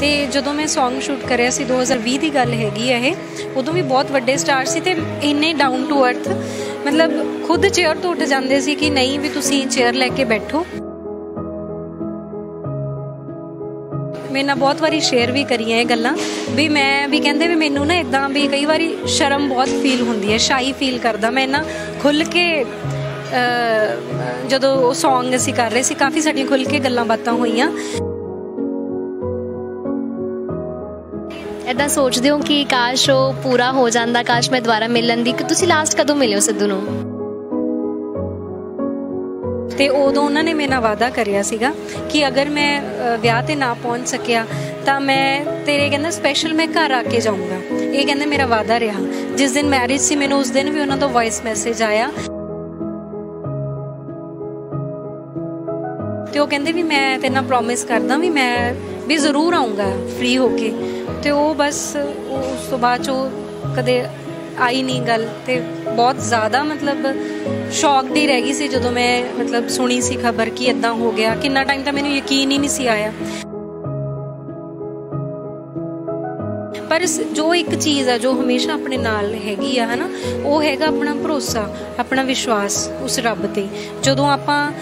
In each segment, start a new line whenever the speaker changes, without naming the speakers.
ਤੇ ਜਦੋਂ ਮੈਂ Song ਸ਼ੂਟ ਕਰਿਆ ਸੀ 2020 ਦੀ ਗੱਲ ਹੈਗੀ ਹੈ ਇਹ ਉਦੋਂ ਵੀ ਬਹੁਤ ਵੱਡੇ ਸਟਾਰ ਸੀ ਤੇ ਇੰਨੇ ਡਾਊਨ ਟੂ ਅਰਥ ਮਤਲਬ ਖੁਦ ਚੇਅਰ ਤੋਂ ਉੱਠ ਜਾਂਦੇ ਸੀ ਕਿ ਨਹੀਂ ਵੀ ਤੁਸੀਂ ਚੇਅਰ ਲੈ ਕੇ ਬੈਠੋ। ਮੇਰੇ ਨਾਲ ਬਹੁਤ ਵਾਰੀ ਸ਼ੇਅਰ ਵੀ ਕਰੀਆਂ ਇਹ ਗੱਲਾਂ ਵੀ ਮੈਂ ਵੀ ਕਹਿੰਦੇ ਵੀ ਮੈਨੂੰ ਨਾ ਇਦਾਂ ਵੀ ਕਈ ਵਾਰੀ ਸ਼ਰਮ ਬਹੁਤ ਫੀਲ ਹੁੰਦੀ ਹੈ ਸ਼ਾਈ ਫੀਲ ਕਰਦਾ ਮੈਂ ਨਾ ਖੁੱਲ ਕੇ ਅਹ, ਜਦੋਂ ਉਹ Song ਅਸੀਂ ਕਰ ਰਹੇ ਸੀ ਕਾਫੀ ਸਾਡੀਆਂ ਖੁੱਲ ਕੇ ਗੱਲਾਂ ਬਾਤਾਂ ਹੋਈਆਂ।
ਐਦਾਂ ਸੋਚਦੇ ਹੋ ਕਿ ਕਾਸ਼ ਉਹ ਪੂਰਾ ਹੋ ਜਾਂਦਾ, ਕਾਸ਼ ਮੈਂ ਦੁਬਾਰਾ ਮਿਲਣ ਦੀ ਕਿ ਤੁਸੀਂ ਲਾਸਟ ਕਦੋਂ ਮਿਲੇ ਹੋ ਸਿੱਧੂ ਨੂੰ?
ਤੇ ਉਦੋਂ ਉਹਨਾਂ ਨੇ ਮੇਰੇ ਨਾਲ ਵਾਅਦਾ ਕਰਿਆ ਸੀਗਾ ਕਿ ਅਗਰ ਮੈਂ ਵਿਆਹ ਤੇ ਨਾ ਪਹੁੰਚ ਸਕਿਆ, ਤਾਂ ਮੈਂ ਤੇਰੇ ਕਹਿੰਦਾ ਸਪੈਸ਼ਲ ਮੈਂ ਘਰ ਆ ਕੇ ਜਾਊਂਗਾ। ਇਹ ਕਹਿੰਦਾ ਮੇਰਾ ਵਾਅਦਾ ਰਿਹਾ। ਜਿਸ ਦਿਨ ਮੈਰਿਜ ਸੀ, ਮੈਨੂੰ ਉਸ ਦਿਨ ਵੀ ਉਹਨਾਂ ਤੋਂ ਵੌਇਸ ਮੈਸੇਜ ਆਇਆ। ਤੇ ਉਹ ਕਹਿੰਦੇ ਵੀ ਮੈਂ ਤੇਰੇ ਨਾਲ ਪ੍ਰੋਮਿਸ ਕਰਦਾ ਵੀ ਮੈਂ ਵੀ ਜ਼ਰੂਰ ਆਉਂਗਾ ਫ੍ਰੀ ਹੋ ਕੇ। ਤੇ ਉਹ ਬਸ ਉਹ ਉਸ ਤੋਂ ਬਾਅਦ 'ਚ ਉਹ ਕਦੇ ਆਈ ਨਹੀਂ ਗੱਲ ਤੇ ਬਹੁਤ ਜ਼ਿਆਦਾ ਮਤਲਬ ਸ਼ੌਕਡ ਹੀ ਰਹਿ ਗਈ ਸੀ ਜਦੋਂ ਮੈਂ ਮਤਲਬ ਸੁਣੀ ਸੀ ਖਬਰ ਕਿ ਇਦਾਂ ਹੋ ਗਿਆ। ਕਿੰਨਾ ਟਾਈਮ ਤਾਂ ਮੈਨੂੰ ਯਕੀਨ ਹੀ ਨਹੀਂ ਸੀ ਆਇਆ। ਪਰ ਜੋ ਇੱਕ ਚੀਜ਼ ਆ, ਜੋ ਹਮੇਸ਼ਾ ਆਪਣੇ ਨਾਲ ਹੈਗੀ ਆ, ਹਨਾ, ਉਹ ਹੈਗਾ ਆਪਣਾ ਭਰੋਸਾ, ਆਪਣਾ ਵਿਸ਼ਵਾਸ ਉਸ ਰੱਬ ਤੇ। ਜਦੋਂ ਆਪਾਂ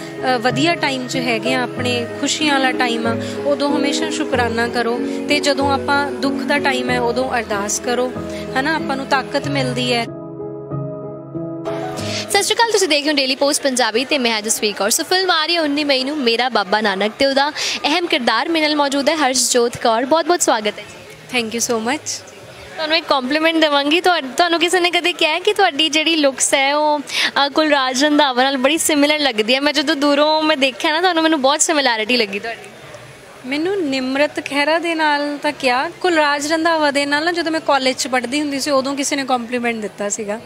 ਵਧੀਆ ਟਾਈਮ 'ਚ ਹੈਗੇ ਆ, ਆਪਣੇ ਖੁਸ਼ੀਆਂ ਵਾਲਾ ਟਾਈਮ ਆ, ਉਦੋਂ ਹਮੇਸ਼ਾ ਸ਼ੁਕਰਾਨਾ ਕਰੋ ਤੇ ਜਦੋਂ ਆਪਾਂ ਦੁੱਖ ਦਾ ਟਾਈਮ ਹੈ ਉਦੋਂ ਅਰਦਾਸ ਕਰੋ, ਹਨਾ, ਆਪਾਂ ਨੂੰ ਤਾਕਤ ਮਿਲਦੀ ਹੈ।
ਸਤਿ ਸ਼੍ਰੀ ਅਕਾਲ, ਤੁਸੀਂ ਦੇਖ ਰਹੇ ਹੋ ਡੇਲੀ ਪੋਸਟ ਪੰਜਾਬੀ ਤੇ ਮੈਂ ਹਾਂ ਜਸਵੀਰ ਕੌਰ। ਸੋ ਫਿਲਮ ਆ ਰਹੀ ਹੈ 19 ਮਈ ਨੂੰ, ਮੇਰਾ ਬਾਬਾ ਨਾਨਕ ਤੇ ਉਹਦਾ ਅਹਿਮ ਕਿਰਦਾਰ ਮੇਰੇ ਨਾਲ ਮੌਜੂਦ ਹੈ, ਹਰਸ਼ਜੋਤ ਕੌਰ। ਬਹੁਤ ਬਹੁਤ ਸਵਾਗਤ ਹੈ
ਥੈਂਕ ਯੂ ਸੋ ਮੱਚ
ਤੁਹਾਨੂੰ ਇੱਕ ਕੰਪਲੀਮੈਂਟ ਦੇਵਾਂਗੀ। ਤੁਹਾ- ਤੁਹਾਨੂੰ ਕਿਸੇ ਨੇ ਕਦੇ ਕਿਹਾ ਕਿ ਤੁਹਾਡੀ ਜਿਹੜੀ ਲੁੱਕਸ ਹੈ ਉਹ ਕੁਲਰਾਜ ਰੰਧਾਵਾ ਨਾਲ ਬੜੀ ਸਿਮਿਲਰ ਲੱਗਦੀ ਹੈ? ਮੈਂ ਜਦੋਂ ਦੂਰੋਂ ਮੈਂ ਦੇਖਿਆ ਨਾ, ਤੁਹਾਨੂੰ ਮੈਨੂੰ ਬਹੁਤ ਸਿਮਿਲੈਰਿਟੀ ਲੱਗੀ ਤੁਹਾਡੀ।
ਮੈਨੂੰ ਨਿਮਰਤ ਖਹਿਰਾ ਦੇ ਨਾਲ ਤਾਂ ਕਿਹਾ ਕੁਲਰਾਜ ਰੰਧਾਵਾ ਦੇ ਨਾਲ ਨਾ ਜਦੋਂ ਮੈਂ ਕਾਲਜ 'ਚ ਪੜ੍ਹਦੀ ਹੁੰਦੀ ਸੀ ਉਦੋਂ ਕਿਸੇ ਨੇ ਕੰਪਲੀਮੈਂਟ ਦਿੱਤਾ ਸੀਗਾ।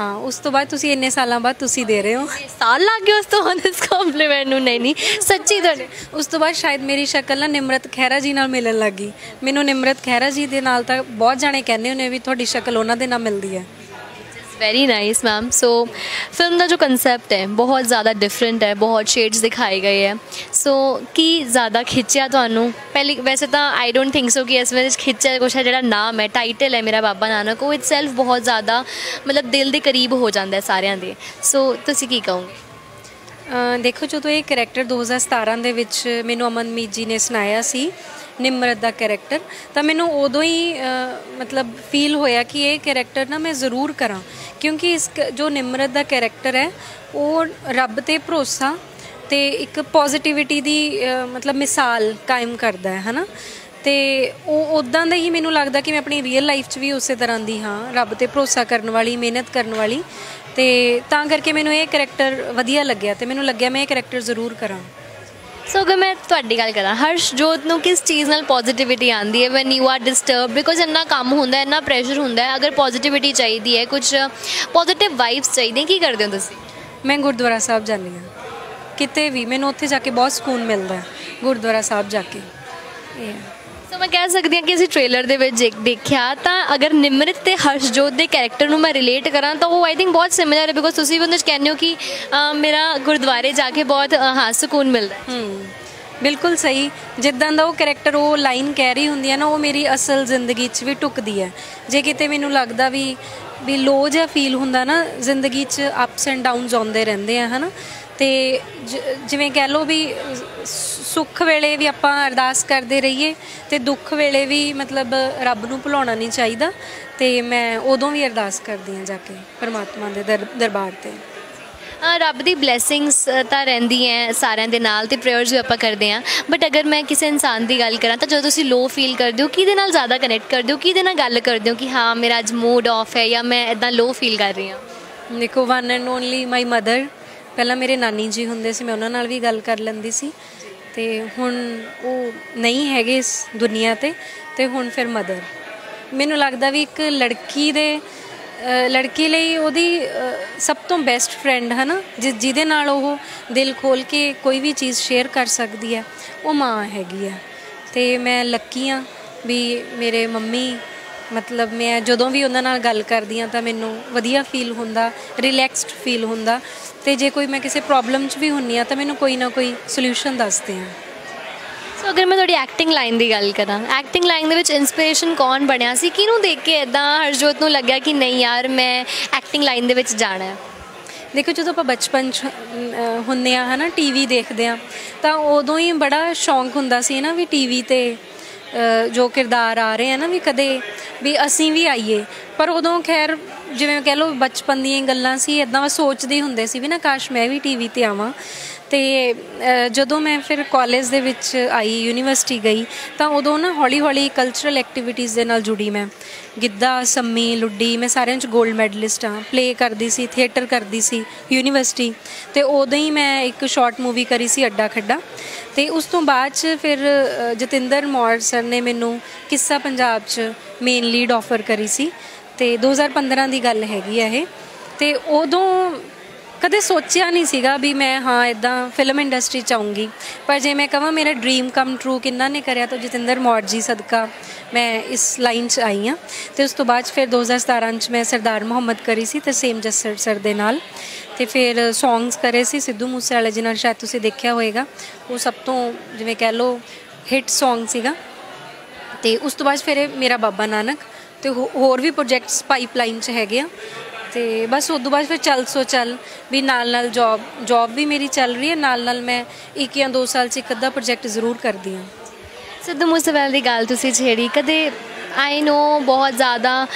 ਹਾਂ ਉਸ ਤੋਂ ਬਾਅਦ ਤੁਸੀਂ ਇੰਨੇ ਸਾਲਾਂ ਬਾਅਦ ਤੁਸੀਂ ਦੇ ਰਹੇ ਹੋ।
ਸਾਲ ਲੱਗ ਗਏ ਉਸ ਤੋਂ ਬਾਅਦ ਇਸ ਕੰਪਲੀਮੈਂਟ ਨੂੰ ਨਹੀਂ ਨਹੀਂ ਸੱਚੀ ਤੁਹਾਡੇ
ਉਸ ਤੋਂ ਬਾਅਦ ਸ਼ਾਇਦ ਮੇਰੀ ਸ਼ਕਲ ਨਾ ਨਿਮਰਤ ਖਹਿਰਾ ਜੀ ਨਾਲ ਮਿਲਣ ਲੱਗੀ ਮੈਨੂੰ ਨਿਮਰਤ ਖਹਿਰਾ ਜੀ ਦੇ ਨਾਲ ਤਾਂ ਬਹੁਤ ਜਾਣੇ ਕਹਿੰਦੇ ਹੁੰਦੇ ਵੀ ਤੁਹਾਡੀ ਸ਼ਕਲ ਉਹਨਾਂ ਦੇ ਨਾਲ ਮਿਲਦੀ ਹੈ।
Very nice ma'am so film ਦਾ ਜੋ ਕਨਸੈਪਟ ਹੈ ਬਹੁਤ ਜ਼ਿਆਦਾ ਡਿਫਰੈਂਟ ਹੈ ਬਹੁਤ ਸ਼ੇਡਸ ਦਿਖਾਏ ਗਏ ਹੈ ਸੋ ਕੀ ਜ਼ਿਆਦਾ ਖਿੱਚਿਆ ਤੁਹਾਨੂੰ ਪਹਿਲੀ ਵੈਸੇ ਤਾਂ ਆਈ ਡੋਨਟ ਥਿੰਕ ਸੋ ਕਿ ਇਸ ਵਿੱਚ ਖਿੱਚਿਆ ਕੁਛ ਹੈ ਜਿਹੜਾ ਨਾਮ ਹੈ ਟਾਈਟਲ ਹੈ ਮੇਰਾ ਬਾਬਾ ਨਾਨਕ ਉਹ ਇਟਸੈਲਫ ਬਹੁਤ ਜ਼ਿਆਦਾ ਮਤਲਬ ਦਿਲ ਦੇ ਕਰੀਬ ਹੋ ਜਾਂਦਾ ਹੈ ਸਾਰਿਆਂ ਦੇ ਸੋ ਤੁਸੀਂ ਕੀ ਕਹੋਗੇ
ਦੇਖੋ ਜਦੋਂ ਇਹ ਕੈਰੈਕਟਰ 2017 ਦੇ ਵਿੱਚ ਮੈਨੂੰ ਅਮਨਮੀਤ ਜੀ ਨੇ ਸੁਣਾਇਆ ਸੀ ਨਿਮਰਤ ਦਾ ਕੈਰੈਕਟਰ ਤਾਂ ਮੈਨੂੰ ਉਦੋਂ ਹੀ ਮਤਲਬ ਫੀਲ ਹੋਇਆ ਕਿ ਇਹ ਕੈਰੈਕਟਰ ਨਾ ਮੈਂ ਜ਼ਰੂਰ ਕਰਾਂ। ਕਿਉਂਕਿ ਇਸ ਕ- ਜੋ ਨਿਮਰਤ ਦਾ ਕੈਰੈਕਟਰ ਹੈ, ਉਹ ਰੱਬ ਤੇ ਭਰੋਸਾ ਤੇ ਇੱਕ ਪੋਜ਼ਿਟਿਵਿਟੀ ਦੀ ਮਤਲਬ ਮਿਸਾਲ ਕਾਇਮ ਕਰਦਾ ਹੈ, ਹਨਾ? ਤੇ ਉਹ ਉਦਾਂ ਦਾ ਹੀ ਮੈਨੂੰ ਲੱਗਦਾ ਕਿ ਮੈਂ ਆਪਣੀ ਰੀਅਲ ਲਾਈਫ 'ਚ ਵੀ ਉਸੇ ਤਰ੍ਹਾਂ ਦੀ ਹਾਂ, ਰੱਬ ਤੇ ਭਰੋਸਾ ਕਰਨ ਵਾਲੀ, ਮਿਹਨਤ ਕਰਨ ਵਾਲੀ। ਤੇ ਤਾਂ ਕਰਕੇ ਮੈਨੂੰ ਇਹ ਕੈਰੈਕਟਰ ਵਧੀਆ ਲੱਗਿਆ ਤੇ ਮੈਨੂੰ ਲੱਗਿਆ ਮੈਂ ਇਹ ਕੈਰੈਕਟਰ ਜ਼ਰੂਰ ਕਰਾਂ।
ਸੋ ਅਗਰ ਮੈਂ ਤੁਹਾਡੀ ਗੱਲ ਕਰਾਂ ਹਰਸ਼ਜੋਤ ਨੂੰ ਕਿਸ ਚੀਜ਼ ਨਾਲ ਪੋਜ਼ਿਟਿਵਿਟੀ ਆਉਂਦੀ ਹੈ? When you are disturb because ਇੰਨਾ ਕੰਮ ਹੁੰਦਾ ਹੈ, ਇੰਨਾ ਪ੍ਰੈਸ਼ਰ ਹੁੰਦਾ ਹੈ, ਅਗਰ ਪੋਜ਼ਿਟਿਵਿਟੀ ਚਾਹੀਦੀ ਹੈ ਕੁਝ ਪੋਜ਼ਿਟਿਵ ਵਾਈਬਸ ਚਾਹੀਦੀਆਂ, ਕੀ ਕਰਦੇ ਹੋ ਤੁਸੀਂ?
ਮੈਂ ਗੁਰਦੁਆਰਾ ਸਾਹਿਬ ਜਾਂਦੀ ਹਾਂ। ਕਿਤੇ ਵੀ, ਮੈਨੂੰ ਉੱਥੇ ਜਾ ਕੇ ਬਹੁਤ ਸਕੂਨ ਮਿਲਦਾ ਹੈ, ਗੁਰਦੁਆਰਾ ਸਾਹਿਬ ਜਾ ਕੇ। ਇਹ
ਸੋ ਮੈਂ ਕਹਿ ਸਕਦੀ ਹਾਂ ਕਿ ਅਸੀਂ ਟ੍ਰੇਲਰ ਦੇ ਵਿੱਚ ਦੇਖ- ਦੇਖਿਆ ਤਾਂ ਅਗਰ ਨਿਮਰਤ ਤੇ ਹਰਸ਼ਜੋਤ ਦੇ ਕੈਰੈਕਟਰ ਨੂੰ ਮੈਂ ਰਿਲੇਟ ਕਰਾਂ ਤਾਂ ਉਹ ਆਈ ਥਿੰਕ ਬਹੁਤ ਸਿਮਿਲਰ ਹੈ ਬਿਕੋਜ਼ ਤੁਸੀਂ ਵੀ ਉਹਦੇ 'ਚ ਕਹਿੰਦੇ ਹੋ ਕਿ ਮੇਰਾ ਗੁਰਦੁਆਰੇ ਜਾ ਕੇ ਬਹੁਤ ਅਹ, ਹਾਂ ਸਕੂਨ ਮਿਲਦਾ ਹੈ।
ਬਿਲਕੁਲ ਸਹੀ। ਜਿੱਦਾਂ ਦਾ ਉਹ ਕੈਰੈਕਟਰ ਉਹ ਲਾਈਨ ਕਹਿ ਰਹੀ ਹੁੰਦੀ ਹੈ ਨਾ ਉਹ ਮੇਰੀ ਅਸਲ ਜ਼ਿੰਦਗੀ 'ਚ ਵੀ ਟੁਕਦੀ ਹੈ। ਜੇ ਕਿਤੇ ਮੈਨੂੰ ਲੱਗਦਾ ਵੀ ਵੀ ਲੋ ਜਿਹਾ ਫੀਲ ਹੁੰਦਾ ਨਾ ਜ਼ਿੰਦਗੀ 'ਚ ਅਪਸ ਐਂਡ ਡਾਊਨਸ ਆਉਂਦੇ ਰਹਿੰਦੇ ਆ ਹਨਾ? ਤੇ ਜ- ਜਿਵੇਂ ਕਹਿ ਲਓ ਵੀ ਸੁੱਖ ਵੇਲੇ ਵੀ ਆਪਾਂ ਅਰਦਾਸ ਕਰਦੇ ਰਹੀਏ ਤੇ ਦੁੱਖ ਵੇਲੇ ਵੀ ਮਤਲਬ ਰੱਬ ਨੂੰ ਭੁਲਾਉਣਾ ਨਹੀਂ ਚਾਹੀਦਾ ਤੇ ਮੈਂ ਉਦੋਂ ਵੀ ਅਰਦਾਸ ਕਰਦੀ ਹਾਂ ਜਾ ਕੇ ਪਰਮਾਤਮਾ ਦੇ ਦਰ- ਦਰਬਾਰ ਤੇ।
ਰੱਬ ਦੀ ਬਲੇਸਿੰਗਸ ਤਾਂ ਰਹਿੰਦੀਆਂ ਸਾਰਿਆਂ ਦੇ ਨਾਲ ਤੇ ਪ੍ਰੇਅਰਸ ਵੀ ਆਪਾਂ ਕਰਦੇ ਆ ਬਟ ਅਗਰ ਮੈਂ ਕਿਸੇ ਇਨਸਾਨ ਦੀ ਗੱਲ ਕਰਾਂ ਤਾਂ ਜਦੋਂ ਤੁਸੀਂ ਲੋ ਫੀਲ ਕਰਦੇ ਹੋ ਕਿਹਦੇ ਨਾਲ ਜ਼ਿਆਦਾ ਕਨੈਕਟ ਕਰਦੇ ਹੋ? ਕਿਹਦੇ ਨਾਲ ਗੱਲ ਕਰਦੇ ਹੋ ਕਿ ਹਾਂ ਮੇਰਾ ਅੱਜ ਮੂਡ ਆਫ ਹੈ ਜਾਂ ਮੈਂ ਇਦਾਂ ਲੋ ਫੀਲ ਕਰ ਰਹੀ ਹਾਂ?
ਦੇਖੋ one and only my mother ਪਹਿਲਾਂ ਮੇਰੇ ਨਾਨੀ ਜੀ ਹੁੰਦੇ ਸੀ ਮੈਂ ਉਹਨਾਂ ਨਾਲ ਵੀ ਗੱਲ ਕਰ ਲੈਂਦੀ ਸੀ। ਤੇ ਹੁਣ ਉਹ ਨਹੀਂ ਹੈਗੇ ਇਸ ਦੁਨੀਆ ਤੇ ਤੇ ਹੁਣ ਫਿਰ ਮਦਰ। ਮੈਨੂੰ ਲੱਗਦਾ ਵੀ ਇੱਕ ਲੜਕੀ ਦੇ ਲੜਕੀ ਲਈ ਉਹਦੀ ਸਭ ਤੋਂ ਬੈਸਟ ਫਰੈਂਡ ਹੈ ਨਾ ਜਿਸ ਜਿਹਦੇ ਨਾਲ ਉਹ ਦਿਲ ਖੋਲ ਕੇ ਕੋਈ ਵੀ ਚੀਜ਼ ਸ਼ੇਅਰ ਕਰ ਸਕਦੀ ਹੈ, ਉਹ ਮਾਂ ਹੈਗੀ ਆ ਤੇ ਮੈਂ ਲੱਕੀ ਆ ਵੀ ਮੇਰੇ ਮੰਮੀ ਮਤਲਬ ਮੈਂ ਜਦੋਂ ਵੀ ਉਹਨਾਂ ਨਾਲ ਗੱਲ ਕਰਦੀ ਆ ਤਾਂ ਮੈਨੂੰ ਵਧੀਆ ਫੀਲ ਹੁੰਦਾ ਰਿਲੈਕਸਡ ਫੀਲ ਹੁੰਦਾ ਤੇ ਜੇ ਕੋਈ ਮੈਂ ਕਿਸੇ ਪ੍ਰੋਬਲਮ 'ਚ ਵੀ ਹੁੰਨੀ ਆ ਤਾਂ ਮੈਨੂੰ ਕੋਈ ਨਾ ਕੋਈ ਸੋਲੂਸ਼ਨ ਦੱਸਦੇ ਆ।
ਸੋ ਅਗਰ ਮੈਂ ਤੁਹਾਡੀ ਐਕਟਿੰਗ ਲਾਈਨ ਦੀ ਗੱਲ ਕਰਾਂ ਐਕਟਿੰਗ ਲਾਈਨ ਦੇ ਵਿੱਚ ਇਨਸਪੀਰੇਸ਼ਨ ਕੌਣ ਬਣਿਆ ਸੀ? ਕਿਹਨੂੰ ਦੇਖ ਕੇ ਇਦਾਂ ਹਰਜੋਤ ਨੂੰ ਲੱਗਿਆ ਕਿ ਨਹੀਂ ਯਾਰ ਮੈਂ ਐਕਟਿੰਗ ਲਾਈਨ ਦੇ ਵਿੱਚ ਜਾਣਾ ਹੈ?
ਦੇਖੋ ਜਦੋਂ ਆਪਾਂ ਬਚਪਨ ਚ ਹੁੰਦੇ ਆ ਹਨਾ ਟੀਵੀ ਦੇਖਦੇ ਆ ਤਾਂ ਉਦੋਂ ਹੀ ਬੜਾ ਸ਼ੌਂਕ ਹੁੰਦਾ ਸੀ ਨਾ ਵੀ ਟੀਵੀ ਤੇ ਜੋ ਕਿਰਦਾਰ ਆ ਰਹੇ ਆ ਨਾ ਵੀ ਕਦੇ ਵੀ ਅਸੀਂ ਵੀ ਆਈਏ। ਪਰ ਉਦੋਂ ਖੈਰ ਜਿਵੇਂ ਕਹਿ ਲਓ ਬਚਪਨ ਦੀਆਂ ਗੱਲਾਂ ਸੀ ਇਦਾਂ ਸੋਚਦੇ ਹੁੰਦੇ ਸੀ ਵੀ ਨਾ, ਕਾਸ਼ ਮੈਂ ਵੀ ਟੀਵੀ ਤੇ ਆਵਾਂ। ਤੇ ਜਦੋਂ ਮੈਂ ਫਿਰ ਕਾਲਜ ਦੇ ਵਿੱਚ ਆਈ ਯੂਨੀਵਰਸਿਟੀ ਗਈ, ਤਾਂ ਉਦੋਂ ਨਾ ਹੌਲੀ ਹੌਲੀ ਕਲਚਰਲ ਐਕਟੀਵਿਟੀਜ਼ ਦੇ ਨਾਲ ਜੁੜੀ ਮੈਂ। ਗਿੱਧਾ, ਸੰਮੀ, ਲੁੱਡੀ, ਮੈਂ ਸਾਰਿਆਂ 'ਚ 골ਡ ਮੈਡਲਿਸਟ ਹਾਂ। ਪਲੇ ਕਰਦੀ ਸੀ ਥੀਏਟਰ ਕਰਦੀ ਸੀ ਯੂਨੀਵਰਸਿਟੀ ਤੇ ਉਦੋਂ ਹੀ ਮੈਂ ਇੱਕ ਸ਼ਾਰਟ ਮੂਵੀ ਕਰੀ ਸੀ, ਅੱਡਾ ਖੱਡਾ। ਤੇ ਉਸ ਤੋਂ ਬਾਅਦ ਚ ਫਿਰ ਜਤਿੰਦਰ ਮੌਰ ਸਰ ਨੇ ਮੈਨੂੰ ਕਿੱਸਾ ਪੰਜਾਬ 'ਚ ਮੇਨ ਲੀਡ ਆਫਰ ਕਰੀ ਸੀ। ਤੇ 2015 ਦੀ ਗੱਲ ਹੈਗੀ ਆ ਇਹ। ਤੇ ਉਦੋਂ ਕਦੇ ਸੋਚਿਆ ਨਹੀਂ ਸੀਗਾ ਵੀ ਮੈਂ, ਹਾਂ ਇਦਾਂ ਫਿਲਮ ਇੰਡਸਟਰੀ ਚ ਆਉਂਗੀ ਪਰ ਜੇ ਮੈਂ ਕਹਾਂ ਮੇਰਾ ਡ੍ਰੀਮ ਕਮ ਟਰੂ ਕਿੰਨਾ ਨੇ ਕਰਿਆ, ਤਾਂ ਜਤਿੰਦਰ ਮੌਰ ਜੀ ਸਦਕਾ ਮੈਂ ਇਸ ਲਾਈਨ 'ਚ ਆਈ ਹਾਂ। ਤੇ ਉਸ ਤੋਂ ਬਾਅਦ 'ਚ ਫਿਰ 2017 'ਚ ਮੈਂ ਸਰਦਾਰ ਮੁਹੰਮਦ ਕਰੀ ਸੀ ਤਰਸੇਮ ਜੱਸਰ ਸਰ ਦੇ ਨਾਲ। ਤੇ ਫਿਰ ਸੌਂਗਸ ਕਰੇ ਸੀ, ਸਿੱਧੂ ਮੂਸੇਵਾਲੇ ਜੀ ਨਾਲ, ਸ਼ਾਇਦ ਤੁਸੀਂ ਦੇਖਿਆ ਹੋਵੇਗਾ ਉਹ ਸਭ ਤੋਂ ਜਿਵੇਂ ਕਹਿ ਲਓ ਹਿੱਟ Song ਸੀਗਾ। ਤੇ ਉਸ ਤੋਂ ਬਾਅਦ ਫਿਰ ਮੇਰਾ ਬਾਬਾ ਨਾਨਕ। ਤੇ ਹੋ- ਹੋਰ ਵੀ ਪ੍ਰੋਜੈਕਟਸ ਪਾਈਪਲਾਈਨ 'ਚ ਹੈਗੇ ਆ। ਤੇ ਬਸ ਉਸ ਤੋਂ ਬਾਅਦ ਫਿਰ ਚੱਲ, ਸੋ ਚੱਲ ਵੀ ਨਾਲ ਨਾਲ ਜੌਬ ਜੌਬ ਵੀ ਮੇਰੀ ਚੱਲ ਰਹੀ ਹੈ, ਨਾਲ ਨਾਲ ਮੈਂ ਇੱਕ ਜਾਂ ਦੋ ਸਾਲ 'ਚ ਇੱਕ ਅੱਧਾ ਪ੍ਰੋਜੈਕਟ ਜ਼ਰੂਰ ਕਰਦੀ ਹਾਂ।
ਸਿੱਧੂ ਮੂਸੇਵਾਲੇ ਦੀ ਗੱਲ ਤੁਸੀਂ ਛੇੜੀ, ਕਦੇ ਆਈ ਨੋ ਬਹੁਤ ਜ਼ਿਆਦਾ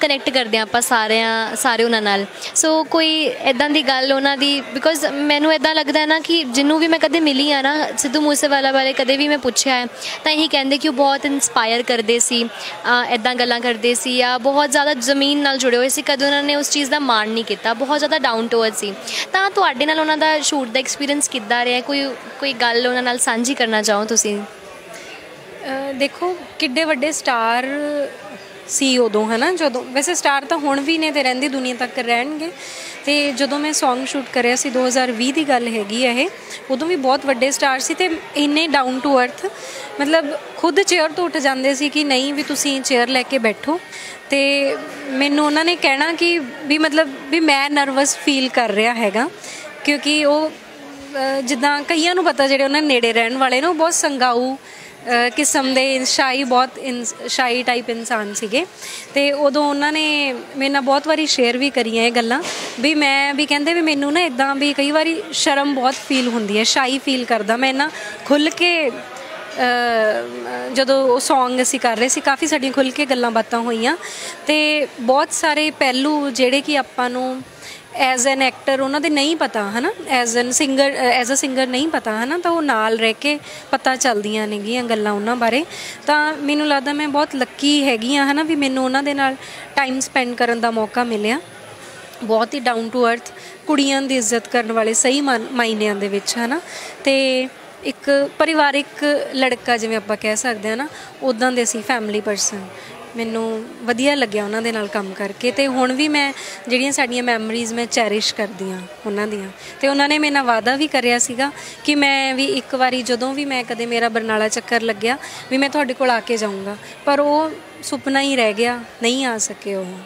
ਕਨੈਕਟ ਕਰਦੇ ਹਾਂ ਆਪਾਂ ਸਾਰਿਆਂ, ਸਾਰੇ ਉਹਨਾਂ ਨਾਲ। ਸੋ ਕੋਈ ਇਦਾਂ ਦੀ ਗੱਲ ਉਹਨਾਂ ਦੀ ਬਿਕੋਜ਼ ਮੈਨੂੰ ਇਦਾਂ ਲੱਗਦਾ ਹੈ ਨਾ ਕਿ ਜਿੰਨੂੰ ਵੀ ਮੈਂ ਕਦੇ ਮਿਲੀ ਆ ਨਾ, ਸਿੱਧੂ ਮੂਸੇਵਾਲਾ ਬਾਰੇ ਕਦੇ ਵੀ ਮੈਂ ਪੁੱਛਿਆ ਹੈ, ਤਾਂ ਇਹੀ ਕਹਿੰਦੇ ਕਿ ਉਹ ਬਹੁਤ ਇਨਸਪਾਇਰ ਕਰਦੇ ਸੀ ਇਦਾਂ ਗੱਲਾਂ ਕਰਦੇ ਸੀ ਜਾਂ ਬਹੁਤ ਜ਼ਿਆਦਾ ਜ਼ਮੀਨ ਨਾਲ ਜੁੜੇ ਹੋਏ ਸੀ, ਕਦੇ ਉਹਨਾਂ ਨੇ ਉਸ ਚੀਜ਼ ਦਾ ਮਾਣ ਨਹੀਂ ਕੀਤਾ, ਬਹੁਤ ਜ਼ਿਆਦਾ ਡਾਊਨ ਟੂ ਅਰਥ ਸੀ। ਤਾਂ ਤੁਹਾਡੇ ਨਾਲ ਉਹਨਾਂ ਦਾ ਸ਼ੂਟ ਦਾ ਐਕਸਪੀਰੀਅੰਸ ਕਿੱਦਾਂ ਰਿਹਾ? ਕੋਈ ਕੋਈ ਗੱਲ ਉਹਨਾਂ ਨਾਲ ਸਾਂਝੀ ਕਰਨਾ ਚਾਹੋ ਤੁਸੀਂ?
ਦੇਖੋ, ਕਿੱਡੇ ਵੱਡੇ ਸਟਾਰ ਸੀ ਉਦੋਂ, ਹਨਾ? ਜਦੋਂ, ਵੈਸੇ ਸਟਾਰ ਤਾਂ ਹੁਣ ਵੀ ਨੇ ਤੇ ਰਹਿੰਦੀ ਦੁਨੀਆ ਤੱਕ ਰਹਿਣਗੇ। ਤੇ ਜਦੋਂ ਮੈਂ Song ਸ਼ੂਟ ਕਰਿਆ ਸੀ 2020 ਦੀ ਗੱਲ ਹੈਗੀ ਹੈ ਇਹ, ਉਦੋਂ ਵੀ ਬਹੁਤ ਵੱਡੇ ਸਟਾਰ ਸੀ ਤੇ ਇੰਨੇ ਡਾਊਨ ਟੂ ਅਰਥ ਮਤਲਬ ਖੁਦ ਚੇਅਰ ਤੋਂ ਉੱਠ ਜਾਂਦੇ ਸੀ ਕਿ ਨਹੀਂ ਵੀ ਤੁਸੀਂ ਚੇਅਰ ਲੈ ਕੇ ਬੈਠੋ। ਤੇ ਮੈਨੂੰ ਉਹਨਾਂ ਨੇ ਕਹਿਣਾ ਕਿ ਵੀ ਮਤਲਬ ਵੀ ਮੈਂ ਨਰਵਸ ਫੀਲ ਕਰ ਰਿਹਾ ਹੈਗਾ, ਕਿਉਂਕਿ ਉਹ ਜਿੱਦਾਂ ਕਈਆਂ ਨੂੰ ਪਤਾ ਜਿਹੜੇ ਉਹਨਾਂ ਨੇੜੇ ਰਹਿਣ ਵਾਲੇ ਨੇ, ਉਹ ਬਹੁਤ ਸੰਗਾਊ ਕਿਸਮ ਦੇ ਸ਼ਾਈ ਬਹੁਤ ਸ਼ਾਈ ਟਾਈਪ ਇਨਸਾਨ ਸੀਗੇ। ਤੇ ਉਦੋਂ ਉਹਨਾਂ ਨੇ ਮੇਰੇ ਨਾਲ ਬਹੁਤ ਵਾਰੀ ਸ਼ੇਅਰ ਵੀ ਕਰੀਆਂ ਇਹ ਗੱਲਾਂ। ਵੀ ਮੈਂ, ਵੀ ਕਹਿੰਦੇ ਵੀ ਮੈਨੂੰ ਨਾ ਇਦਾਂ ਵੀ ਕਈ ਵਾਰੀ ਸ਼ਰਮ ਬਹੁਤ ਫੀਲ ਹੁੰਦੀ ਹੈ ਸ਼ਾਈ ਫੀਲ ਕਰਦਾ। ਮੈਂ ਨਾ ਖੁੱਲ ਕੇ ਜਦੋਂ ਉਹ Song ਅਸੀਂ ਕਰ ਰਹੇ ਸੀ, ਕਾਫੀ ਸਾਡੀਆਂ ਖੁੱਲ ਕੇ ਗੱਲਾਂ ਬਾਤਾਂ ਹੋਈਆਂ। ਤੇ ਬਹੁਤ ਸਾਰੇ ਪਹਿਲੂ ਜਿਹੜੇ ਕਿ ਆਪਾਂ ਨੂੰ ਐਜ਼ ਐਨ ਐਕਟਰ ਉਹਨਾਂ ਦੇ ਨਹੀਂ ਪਤਾ, ਹਨਾ? As an singer as a singer ਨਹੀਂ ਪਤਾ, ਹਨਾ? ਤਾਂ ਉਹ ਨਾਲ ਰਹਿ ਕੇ ਪਤਾ ਚੱਲਦੀਆਂ ਨੇਗੀਆਂ ਗੱਲਾਂ ਉਹਨਾਂ ਬਾਰੇ। ਤਾਂ ਮੈਨੂੰ ਲੱਗਦਾ ਮੈਂ ਬਹੁਤ ਲੱਕੀ ਹੈਗੀ ਆ ਹਨਾ? ਵੀ ਮੈਨੂੰ ਉਹਨਾਂ ਦੇ ਨਾਲ ਟਾਈਮ ਸਪੈਂਡ ਕਰਨ ਦਾ ਮੌਕਾ ਮਿਲਿਆ। ਬਹੁਤ ਹੀ ਡਾਊਨ ਟੂ ਅਰਥ ਕੁੜੀਆਂ ਦੀ ਇੱਜ਼ਤ ਕਰਨ ਵਾਲੇ ਸਹੀ ਮਾਨ- ਮਾਇਨਿਆਂ ਦੇ ਵਿੱਚ, ਹਨਾ? ਤੇ ਇੱਕ ਪਰਿਵਾਰਿਕ ਲੜਕਾ ਜਿਵੇਂ ਆਪਾਂ ਕਹਿ ਸਕਦੇ ਹਾਂ ਨਾ ਉਦਾਂ ਦੇ ਸੀ ਫੈਮਿਲੀ ਪਰਸਨ ਮੈਨੂੰ ਵਧੀਆ ਲੱਗਿਆ ਉਹਨਾਂ ਦੇ ਨਾਲ ਕੰਮ ਕਰਕੇ ਤੇ ਹੁਣ ਵੀ ਮੈਂ ਜਿਹੜੀਆਂ ਸਾਡੀਆਂ ਮੈਮਰੀਜ਼ ਮੈਂ ਚੈਰਿਸ਼ ਕਰਦੀ ਹਾਂ ਉਹਨਾਂ ਦੀਆਂ। ਤੇ ਉਹਨਾਂ ਨੇ ਮੇਰੇ ਨਾਲ ਵਾਅਦਾ ਵੀ ਕਰਿਆ ਸੀਗਾ ਕਿ ਮੈਂ ਵੀ ਇੱਕ ਵਾਰੀ ਜਦੋਂ ਵੀ ਮੈਂ ਕਦੇ ਮੇਰਾ ਬਰਨਾਲਾ ਚੱਕਰ ਲੱਗਿਆ ਵੀ ਮੈਂ ਤੁਹਾਡੇ ਕੋਲ ਆ ਕੇ ਜਾਊਂਗਾ। ਪਰ ਉਹ ਸੁਪਨਾ ਹੀ ਰਹਿ ਗਿਆ ਨਹੀਂ ਆ ਸਕੇ ਉਹ।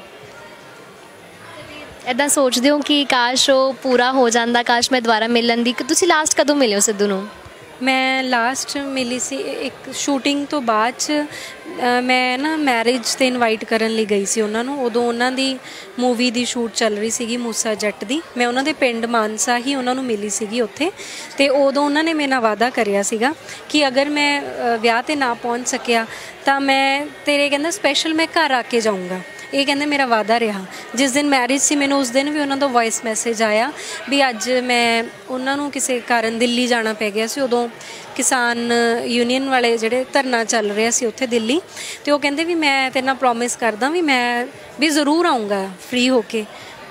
ਇਦਾਂ ਸੋਚਦੇ ਹੋ ਕਿ ਕਾਸ਼ ਉਹ ਪੂਰਾ ਹੋ ਜਾਂਦਾ ਕਾਸ਼ ਮੈਂ ਦੁਬਾਰਾ ਮਿਲਣ ਦੀ ਕਿ ਤੁਸੀਂ ਲਾਸਟ ਕਦੋਂ ਮਿਲੇ ਹੋ ਸਿੱਧੂ ਨੂੰ?
ਮੈਂ ਲਾਸਟ ਮਿਲੀ ਸੀ ਇੱਕ ਸ਼ੂਟਿੰਗ ਤੋਂ ਬਾਅਦ ਮੈਂ ਨਾ ਮੈਰਿਜ ਤੇ ਇਨਵਾਈਟ ਕਰਨ ਲਈ ਗਈ ਸੀ ਉਹਨਾਂ ਨੂੰ। ਉਦੋਂ ਉਹਨਾਂ ਦੀ ਮੂਵੀ ਦੀ ਸ਼ੂਟ ਚੱਲ ਰਹੀ ਸੀਗੀ ਮੂਸਾ ਜੱਟ ਦੀ। ਮੈਂ ਉਹਨਾਂ ਦੇ ਪਿੰਡ ਮਾਨਸਾ ਹੀ ਉਹਨਾਂ ਨੂੰ ਮਿਲੀ ਸੀਗੀ ਉੱਥੇ। ਤੇ ਉਦੋਂ ਉਹਨਾਂ ਨੇ ਮੇਰੇ ਨਾਲ ਵਾਅਦਾ ਕਰਿਆ ਸੀਗਾ ਕਿ ਅਗਰ ਮੈਂ ਵਿਆਹ ਤੇ ਨਾ ਪਹੁੰਚ ਸਕਿਆ ਤਾਂ ਮੈਂ, ਤੇਰੇ ਕਹਿੰਦਾ ਸਪੈਸ਼ਲ ਮੈਂ ਘਰ ਆ ਕੇ ਜਾਊਂਗਾ। ਇਹ ਕਹਿੰਦੇ ਮੇਰਾ ਵਾਅਦਾ ਰਿਹਾ। ਜਿਸ ਦਿਨ ਮੈਰਿਜ ਸੀ, ਮੈਨੂੰ ਉਸ ਦਿਨ ਵੀ ਉਹਨਾਂ ਦਾ ਵੌਇਸ ਮੈਸੇਜ ਆਇਆ ਵੀ ਅੱਜ ਮੈਂ ਉਹਨਾਂ ਨੂੰ ਕਿਸੇ ਕਾਰਨ ਦਿੱਲੀ ਜਾਣਾ ਪੈ ਗਿਆ ਸੀ। ਉਦੋਂ ਕਿਸਾਨ ਯੂਨੀਅਨ ਵਾਲੇ ਜਿਹੜੇ ਧਰਨਾ ਚੱਲ ਰਿਹਾ ਸੀ ਉੱਥੇ ਦਿੱਲੀ, ਤੇ ਉਹ ਕਹਿੰਦੇ ਵੀ ਮੈਂ ਤੇਰੇ ਨਾਲ ਪ੍ਰੋਮਿਸ ਕਰਦਾ ਵੀ ਮੈਂ ਵੀ ਜ਼ਰੂਰ ਆਉਂਗਾ ਫ੍ਰੀ ਹੋ ਕੇ।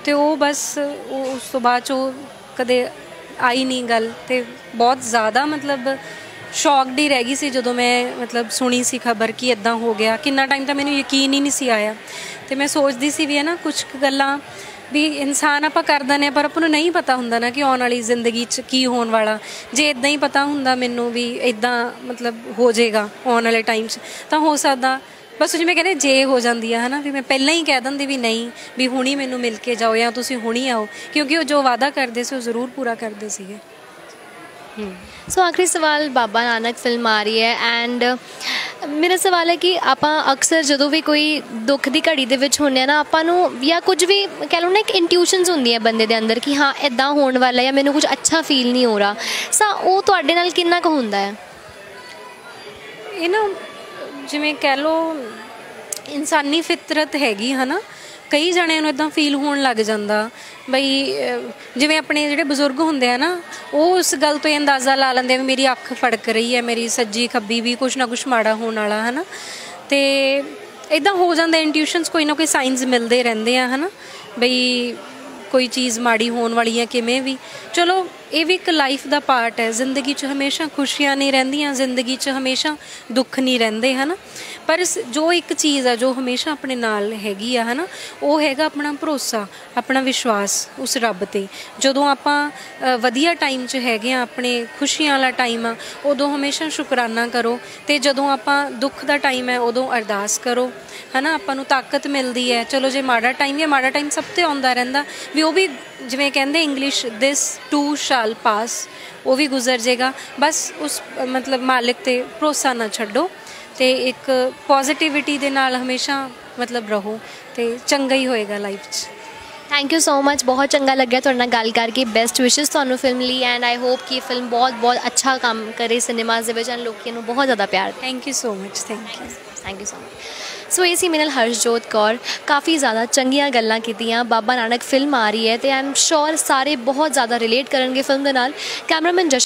ਤੇ ਉਹ ਬਸ ਉਸ ਤੋਂ ਬਾਅਦ 'ਚ ਉਹ ਕਦੇ ਆਈ ਨਹੀਂ ਗੱਲ ਤੇ ਬਹੁਤ ਜ਼ਿਆਦਾ ਮਤਲਬ ਸ਼ੌਕਡ ਹੀ ਰਹਿ ਗਈ ਸੀ ਜਦੋਂ ਮੈਂ ਮਤਲਬ ਸੁਣੀ ਸੀ ਖਬਰ ਕਿ ਇਦਾਂ ਹੋ ਗਿਆ। ਕਿੰਨਾ ਟਾਈਮ ਤਾਂ ਮੈਨੂੰ ਯਕੀਨ ਹੀ ਨਹੀਂ ਸੀ ਆਇਆ। ਤੇ ਮੈਂ ਸੋਚਦੀ ਸੀ ਵੀ ਹੈ ਨਾ ਕੁਝ ਗੱਲਾਂ ਵੀ ਇਨਸਾਨ ਆਪਾਂ ਕਰ ਦਿੰਦੇ ਹਾਂ, ਪਰ ਆਪਾਂ ਨੂੰ ਨਹੀਂ ਪਤਾ ਹੁੰਦਾ ਨਾ ਕਿ ਆਉਣ ਵਾਲੀ ਜ਼ਿੰਦਗੀ 'ਚ ਕੀ ਹੋਣ ਵਾਲਾ। ਜੇ ਇਦਾਂ ਹੀ ਪਤਾ ਹੁੰਦਾ ਮੈਨੂੰ ਵੀ ਇਦਾਂ ਮਤਲਬ ਹੋ ਜਾਏਗਾ ਆਉਣ ਵਾਲੇ ਟਾਈਮ 'ਚ, ਤਾਂ ਹੋ ਸਕਦਾ। ਬਸ ਜਿਵੇਂ ਕਹਿੰਦੇ, ਜੇ ਹੋ ਜਾਂਦੀ ਆ, ਹਨਾ, ਵੀ ਮੈਂ ਪਹਿਲਾਂ ਹੀ ਕਹਿ ਦਿੰਦੀ ਵੀ ਨਹੀਂ, ਵੀ ਹੁਣੀ ਮੈਨੂੰ ਮਿਲ ਕੇ ਜਾਓ ਜਾਂ ਤੁਸੀਂ ਹੁਣੀ ਆਓ, ਕਿਉਂਕਿ ਉਹ ਜੋ ਵਾਅਦਾ ਕਰਦੇ ਸੀ, ਉਹ ਜ਼ਰੂਰ ਪੂਰਾ ਕਰਦੇ ਸੀਗੇ।
ਸੋ ਆਖਰੀ ਸਵਾਲ ਬਾਬਾ ਨਾਨਕ ਫਿਲਮ ਆ ਰਹੀ ਹੈ ਐਂਡ ਮੇਰਾ ਸਵਾਲ ਹੈ ਕਿ ਆਪਾਂ ਅਕਸਰ ਜਦੋਂ ਵੀ ਕੋਈ ਦੁੱਖ ਦੀ ਘੜੀ ਦੇ ਵਿੱਚ ਹੁੰਨੇ ਆ ਨਾ ਆਪਾਂ ਨੂੰ ਜਾਂ ਕੁਝ ਵੀ ਕਹਿ ਲਓ ਨਾ ਇੱਕ ਇੰਟਿਊਸ਼ਨਸ ਹੁੰਦੀਆਂ ਬੰਦੇ ਦੇ ਅੰਦਰ ਕਿ ਹਾਂ ਇਦਾਂ ਹੋਣ ਵਾਲਾ ਜਾਂ ਮੈਨੂੰ ਕੁਝ ਅੱਛਾ ਫੀਲ ਨਹੀਂ ਹੋ ਰਿਹਾ ਸਾ ਉਹ ਤੁਹਾਡੇ ਨਾਲ ਕਿੰਨਾ ਕੁ ਹੁੰਦਾ ਹੈ
ਇਹ ਨਾ ਜਿਵੇਂ ਕਹਿ ਲਓ ਇਨਸਾਨੀ ਫਿਤਰਤ ਹੈਗੀ ਹਨਾ ਕਈ ਜਣਿਆਂ ਨੂੰ ਇਦਾਂ ਫੀਲ ਹੋਣ ਲੱਗ ਜਾਂਦਾ ਬਈ ਜਿਵੇਂ ਆਪਣੇ ਜਿਹੜੇ ਬਜ਼ੁਰਗ ਹੁੰਦੇ ਆ ਨਾ, ਉਹ ਉਸ ਗੱਲ ਤੋਂ ਇਹ ਅੰਦਾਜ਼ਾ ਲਾ ਲੈਂਦੇ ਵੀ ਮੇਰੀ ਅੱਖ ਫੜਕ ਰਹੀ ਹੈ, ਮੇਰੀ ਸੱਜੀ ਖੱਬੀ ਵੀ ਕੁਛ ਨਾ ਕੁਛ ਮਾੜਾ ਹੋਣ ਵਾਲਾ, ਹਨਾ? ਤੇ ਇਦਾਂ ਹੋ ਜਾਂਦਾ ਇੰਟਿਊਸ਼ਨਸ ਕੋਈ ਨਾ ਕੋਈ ਸਾਈਨਸ ਮਿਲਦੇ ਰਹਿੰਦੇ ਆ, ਹਨਾ? ਬਈ, ਕੋਈ ਚੀਜ਼ ਮਾੜੀ ਹੋਣ ਵਾਲੀ ਹੈ ਕਿਵੇਂ ਵੀ। ਚਲੋ ਇਹ ਵੀ ਇੱਕ ਲਾਈਫ ਦਾ ਪਾਰਟ ਹੈ। ਜ਼ਿੰਦਗੀ 'ਚ ਹਮੇਸ਼ਾ ਖੁਸ਼ੀਆਂ ਨਹੀਂ ਰਹਿੰਦੀਆਂ, ਜ਼ਿੰਦਗੀ 'ਚ ਹਮੇਸ਼ਾ ਦੁੱਖ ਨਹੀਂ ਰਹਿੰਦੇ, ਹਨਾ? ਪਰ ਜੋ ਇੱਕ ਚੀਜ਼ ਆ, ਜੋ ਹਮੇਸ਼ਾ ਆਪਣੇ ਨਾਲ ਹੈਗੀ ਆ, ਹਨਾ, ਉਹ ਹੈਗਾ ਆਪਣਾ ਭਰੋਸਾ, ਆਪਣਾ ਵਿਸ਼ਵਾਸ ਉਸ ਰੱਬ ਤੇ। ਜਦੋਂ ਆਪਾਂ ਵਧੀਆ ਟਾਈਮ 'ਚ ਹੈਗੇ ਆ, ਆਪਣੇ ਖੁਸ਼ੀਆਂ ਵਾਲਾ ਟਾਈਮ ਆ, ਉਦੋਂ ਹਮੇਸ਼ਾ ਸ਼ੁਕਰਾਨਾ ਕਰੋ ਤੇ ਜਦੋਂ ਆਪਾਂ ਦੁੱਖ ਦਾ ਟਾਈਮ ਹੈ, ਉਦੋਂ ਅਰਦਾਸ ਕਰੋ, ਹਨਾ? ਆਪਾਂ ਨੂੰ ਤਾਕਤ ਮਿਲਦੀ ਹੈ। ਚਲੋ, ਜੇ ਮਾੜਾ ਟਾਈਮ ਹੈ, ਮਾੜਾ ਟਾਈਮ ਸਭ ਤੇ ਆਉਂਦਾ ਰਹਿੰਦਾ। ਵੀ ਉਹ ਵੀ ਜਿਵੇਂ ਕਹਿੰਦੇ ਇੰਗਲਿਸ਼ ਦਿਸ ਟੂ ਸ਼ਾ ਸ਼ਾਲ ਪਾਸ ਉਹ ਵੀ ਗੁਜ਼ਰ ਜਾਏਗਾ ਬਸ ਉਸ ਮਤਲਬ ਮਾਲਿਕ ਤੇ ਭਰੋਸਾ ਨਾ ਛੱਡੋ ਤੇ ਇੱਕ ਪੋਜ਼ਿਟਿਵਿਟੀ ਦੇ ਨਾਲ ਹਮੇਸ਼ਾ ਮਤਲਬ ਰਹੋ ਤੇ ਚੰਗਾ ਹੀ ਹੋਏਗਾ ਲਾਈਫ 'ਚ।
ਥੈਂਕ ਯੂ ਸੋ ਮਚ ਬਹੁਤ ਚੰਗਾ ਲੱਗਿਆ ਤੁਹਾਡੇ ਨਾਲ ਗੱਲ ਕਰਕੇ ਬੈਸਟ ਵਿਸ਼ੇਸ ਤੁਹਾਨੂੰ ਫਿਲਮ ਲਈ ਐਂਡ ਆਈ ਹੋਪ ਕਿ ਫਿਲਮ ਬਹੁਤ ਬਹੁਤ ਅੱਛਾ ਕੰਮ ਕਰੇ ਸਿਨੇਮਾਸ ਦੇ ਵਿੱਚ ਐਂਡ ਲੋਕਾਂ ਨੂੰ ਬਹੁਤ ਜ਼ਿਆਦਾ ਪਿਆਰ
thank you so much thank you
thank you so much so ਇਹ ਸੀ ਮੇਰੇ ਨਾਲ ਹਰਸ਼ਜੋਤ ਕੌਰ ਕਾਫੀ ਜ਼ਿਆਦਾ ਚੰਗੀਆਂ ਗੱਲਾਂ ਕੀਤੀਆਂ ਬਾਬਾ ਨਾਨਕ ਫਿਲਮ ਆ ਰਹੀ ਹੈ ਤੇ ਆਮ ਸ਼ੋਰ ਸਾਰੇ ਬਹੁਤ ਜ਼ਿਆਦਾ ਰਿਲੇਟ ਕਰਨਗੇ ਫਿਲਮ ਦੇ ਨਾਲ ਕੈਮਰਾਮੈਨ ਜਸ਼ਨ